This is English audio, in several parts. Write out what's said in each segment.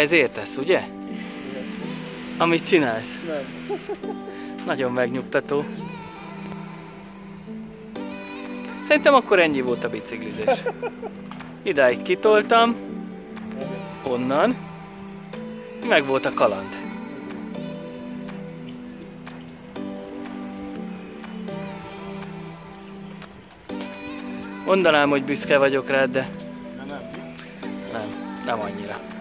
Ehhez értesz, ugye? Amit csinálsz? Nem. Nagyon megnyugtató. Szerintem akkor ennyi volt a biciklizés. Idáig kitoltam, onnan, meg volt a kaland. Mondanám, hogy büszke vagyok rád, de nem, nem annyira.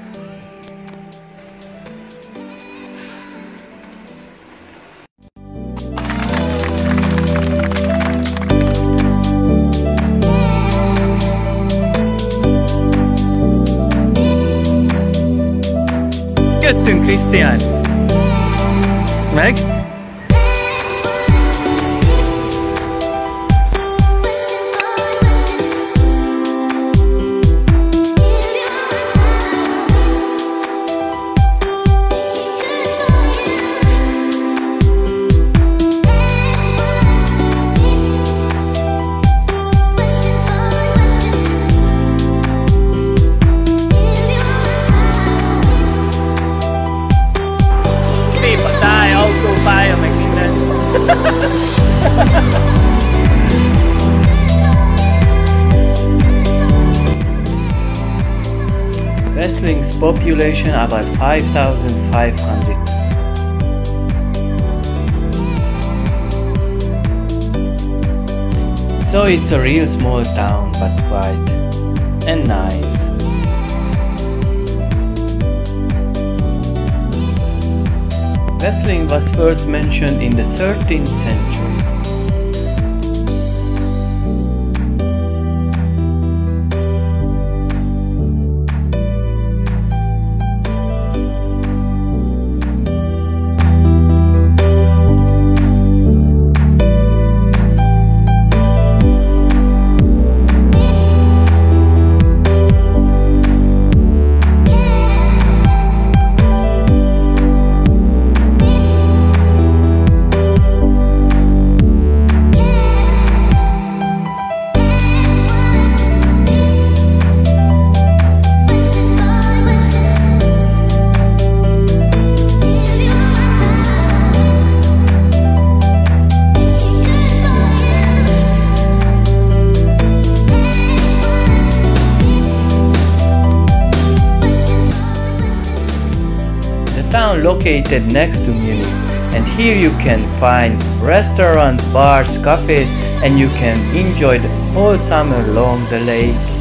Jöttünk, Krisztián! Meg? Weßling's population about 5,500. So it's a real small town, but quiet and nice. Wrestling was first mentioned in the 13th century. Town located next to Munich and here you can find restaurants, bars, cafes and you can enjoy the whole summer long the lake.